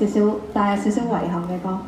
少少带有少少遗憾嘅歌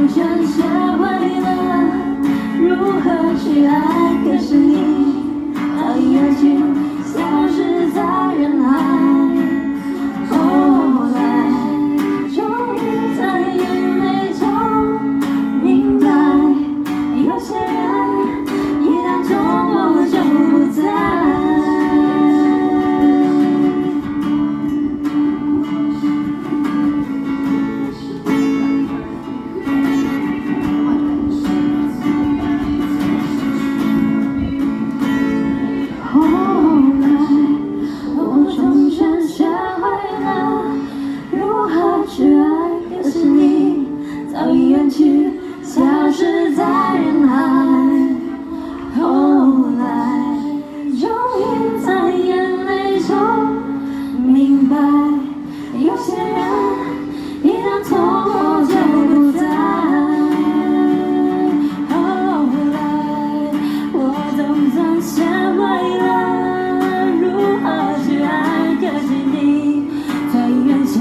完全学会了如何去爱，可是你。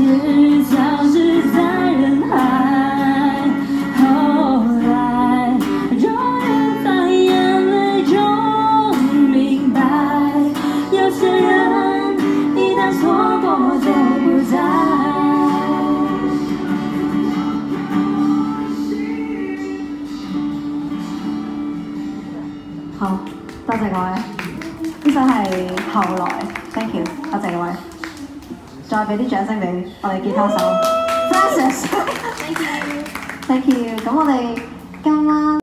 是消失在人海后来终于在眼泪中明白有些人一旦错过就不再好多谢各位。这首是后来 thank you 多谢各位。再俾啲掌聲俾我哋吉他手 Francis。Thank you，Thank you。咁我哋今晚。